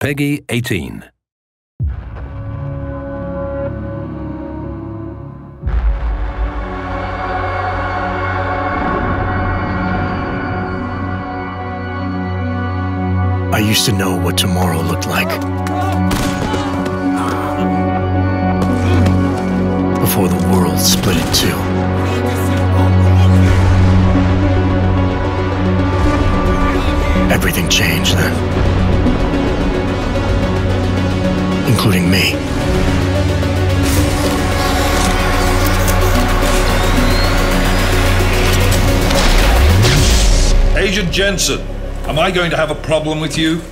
Peggy 18. I used to know what tomorrow looked like. Before the world split in two. Everything changed then. Including me. Agent Jensen, am I going to have a problem with you?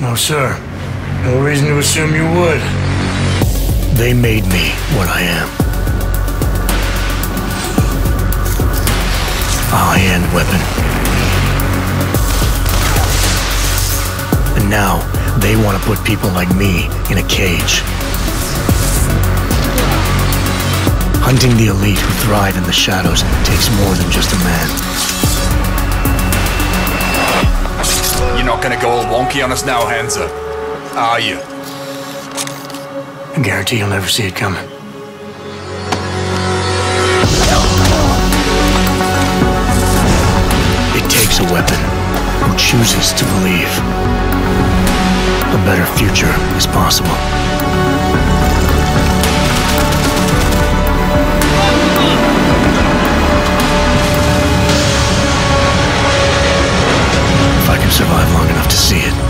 No, sir. No reason to assume you would. They made me what I am. A high-end weapon. And now, they want to put people like me in a cage. Hunting the elite who thrive in the shadows takes more than just a man. You're not gonna go all wonky on us now, Jensen, are you? I guarantee you'll never see it coming. It takes a weapon who chooses to believe a better future is possible. If I can survive long enough to see it.